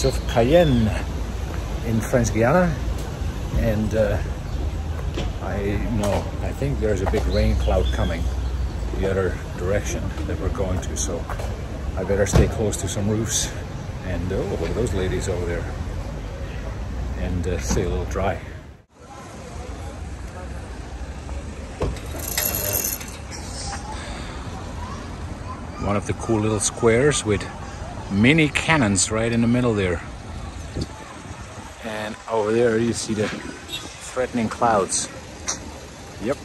streets of Cayenne in French Guiana. And uh, I know, I think there's a big rain cloud coming the other direction that we're going to. So I better stay close to some roofs. And oh, look at those ladies over there. And uh, stay a little dry. One of the cool little squares with mini cannons right in the middle there. And over there you see the threatening clouds. Yep.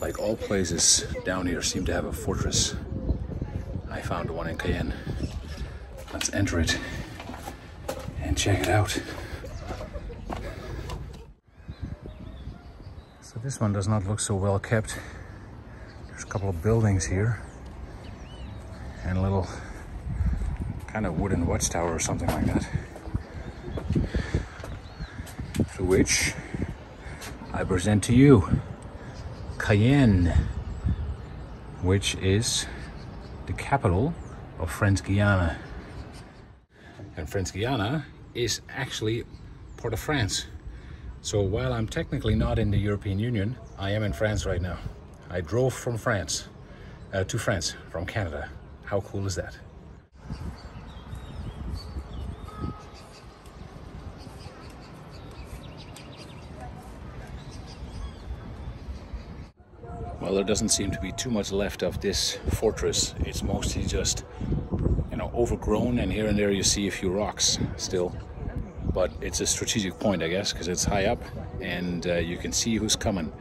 Like all places down here seem to have a fortress. I found one in Cayenne. Let's enter it and check it out. So this one does not look so well kept. There's a couple of buildings here and a little kind of wooden watchtower or something like that. Through which I present to you Cayenne, which is the capital of French Guiana. And French Guiana is actually part of France. So while I'm technically not in the European Union, I am in France right now. I drove from France uh, to France from Canada. How cool is that? Well, there doesn't seem to be too much left of this fortress. It's mostly just, you know, overgrown and here and there you see a few rocks still. But it's a strategic point, I guess, because it's high up and uh, you can see who's coming.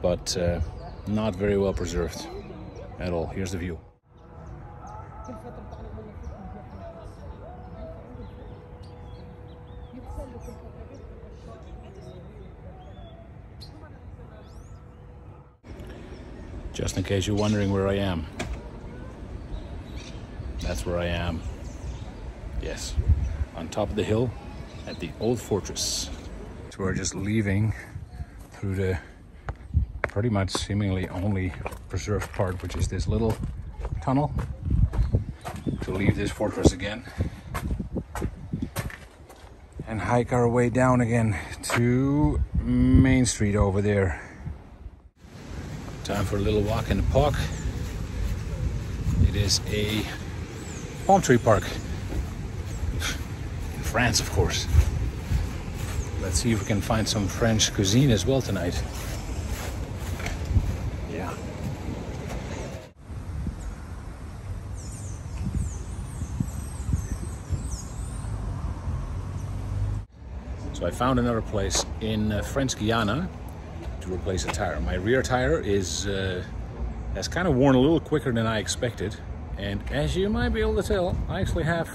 But uh, not very well preserved at all. Here's the view. Just in case you're wondering where I am. That's where I am. Yes, on top of the hill at the old fortress. So we're just leaving through the pretty much seemingly only preserved part, which is this little tunnel to leave this fortress again and hike our way down again to Main Street over there. Time for a little walk in the park. It is a palm tree park. In France, of course. Let's see if we can find some French cuisine as well tonight. Yeah. So I found another place in uh, French Guiana to replace a tire. My rear tire is uh, has kind of worn a little quicker than I expected. And as you might be able to tell, I actually have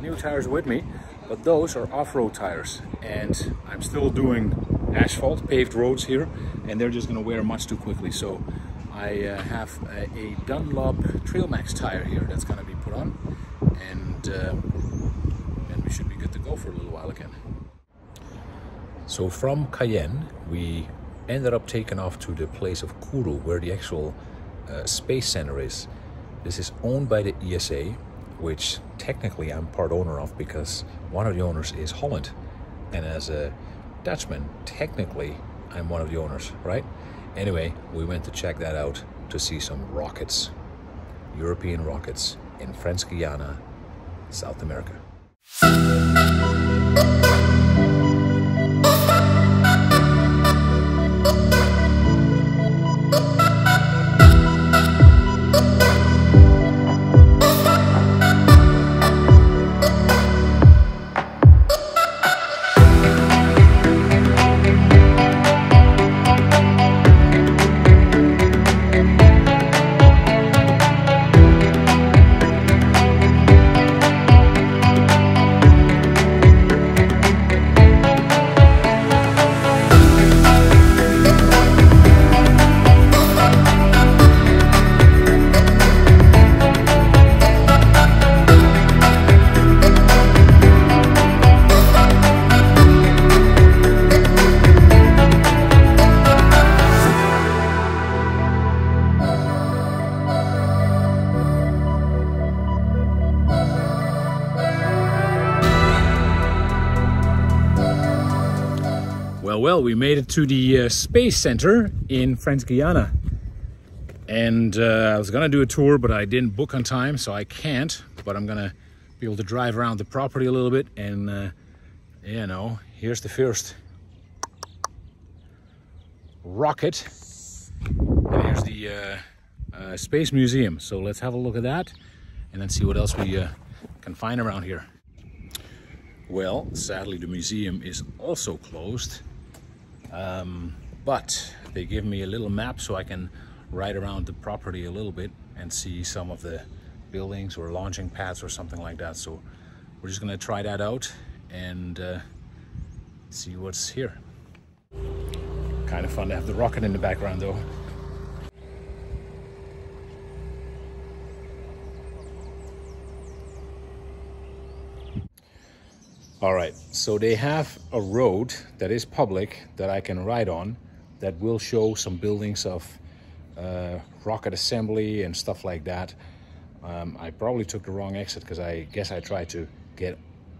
new tires with me, but those are off-road tires. And I'm still doing asphalt, paved roads here, and they're just gonna wear much too quickly. So I uh, have a, a, Dunlop Trail Max tire here that's gonna be put on, and, uh, and we should be good to go for a little while again. So from Cayenne, we ended up taking off to the place of Kourou, where the actual uh, space center is. This is owned by the ESA, which technically I'm part owner of because one of the owners is Holland. And as a Dutchman, technically I'm one of the owners, right? Anyway, we went to check that out to see some rockets, European rockets in French Guiana, South America. Well, well, we made it to the uh, Space Center in French Guiana. And uh, I was gonna do a tour, but I didn't book on time, so I can't. But I'm gonna be able to drive around the property a little bit and, uh, you know, here's the first rocket. And here's the uh, uh, Space Museum. So let's have a look at that and then see what else we uh, can find around here. Well, sadly, the museum is also closed, um, but they give me a little map so I can ride around the property a little bit and see some of the buildings or launching pads or something like that. So we're just gonna try that out and uh, see what's here. Kind of fun to have the rocket in the background though. All right, so they have a road that is public that I can ride on that will show some buildings of uh, rocket assembly and stuff like that. Um, I probably took the wrong exit because I guess I tried to get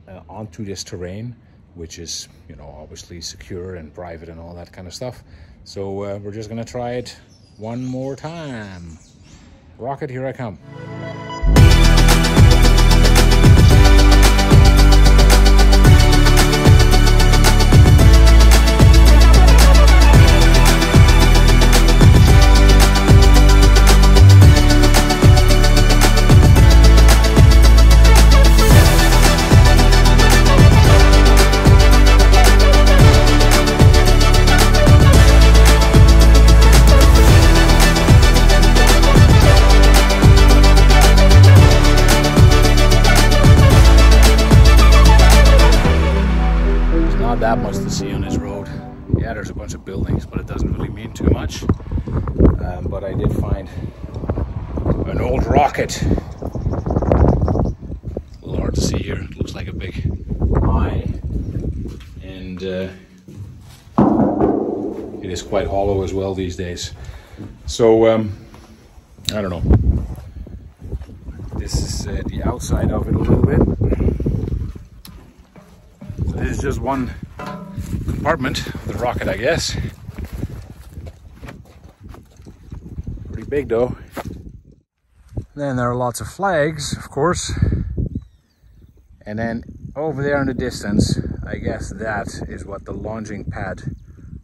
uh, onto this terrain, which is, you know, obviously secure and private and all that kind of stuff. So uh, we're just gonna try it one more time. Rocket, here I come. But it doesn't really mean too much. Um, but I did find an old rocket. A little hard to see here. It looks like a big eye. And uh, it is quite hollow as well these days. So, um, I don't know. This is uh, the outside of it a little bit. So this is just one compartment of the rocket, I guess. Big though. Then there are lots of flags, of course. And then over there in the distance, I guess that is what the launching pad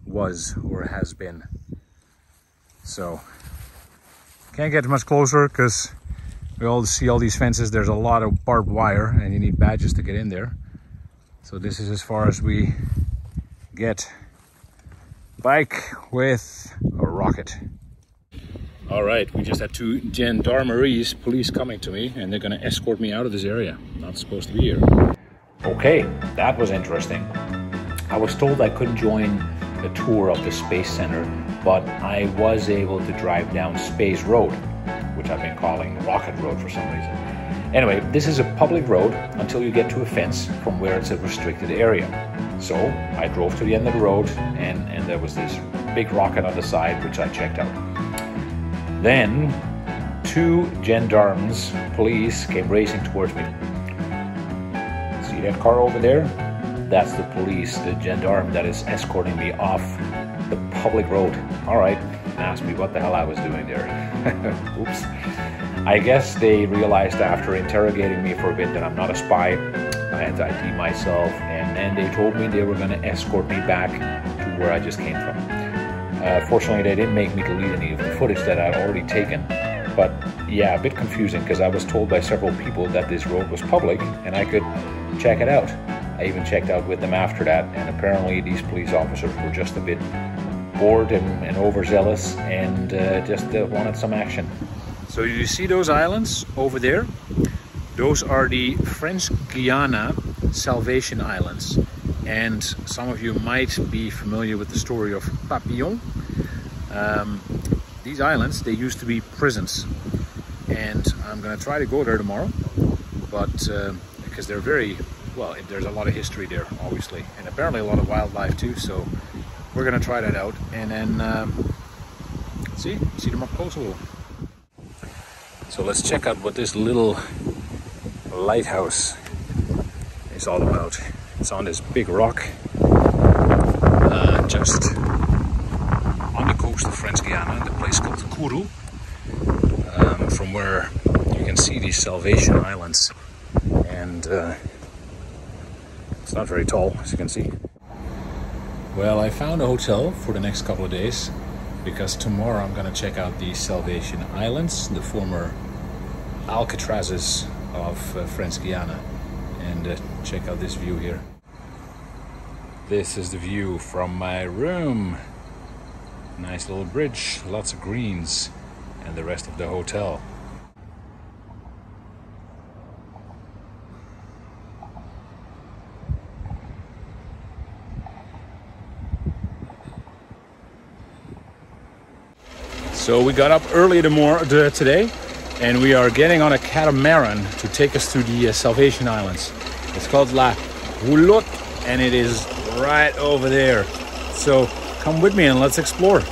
was or has been. So, can't get much closer because we all see all these fences. There's a lot of barbed wire and you need badges to get in there. So this is as far as we get bike with a rocket. All right, we just had two gendarmeries, police coming to me, and they're gonna escort me out of this area. not supposed to be here. Okay, that was interesting. I was told I couldn't join the tour of the Space Center, but I was able to drive down Space Road, which I've been calling Rocket Road for some reason. Anyway, this is a public road until you get to a fence from where it's a restricted area. So I drove to the end of the road and, and there was this big rocket on the side which I checked out. Then two gendarmes, police, came racing towards me. See that car over there? That's the police, the gendarme that is escorting me off the public road. All right, asked me what the hell I was doing there. Oops. I guess they realized after interrogating me for a bit that I'm not a spy. I had to ID myself, and then they told me they were going to escort me back to where I just came from. Uh, fortunately, they didn't make me delete any of the footage that I'd already taken. But yeah, a bit confusing because I was told by several people that this road was public and I could check it out. I even checked out with them after that, and apparently these police officers were just a bit bored and, and overzealous and uh, just uh, wanted some action. So you see those islands over there? Those are the French Guiana Salvation Islands. And some of you might be familiar with the story of Papillon. Um, these islands, they used to be prisons. And I'm gonna try to go there tomorrow. But uh, because they're very, well, there's a lot of history there, obviously. And apparently a lot of wildlife too. So we're gonna try that out. And then, um, see, see them up close. So let's check out what this little lighthouse is all about. It's on this big rock. uh, just on the coast of French Guiana, in the place called Kourou, um, from where you can see these Salvation Islands. And uh, it's not very tall, as you can see. Well, I found a hotel for the next couple of days because tomorrow I'm going to check out the Salvation Islands, the former Alcatrazes of uh, French Guiana, and uh, check out this view here. This is the view from my room. Nice little bridge, lots of greens, and the rest of the hotel. So we got up early today and we are getting on a catamaran to take us to the uh, Salvation Islands. It's called La Roulotte and it is right over there. So come with me and let's explore.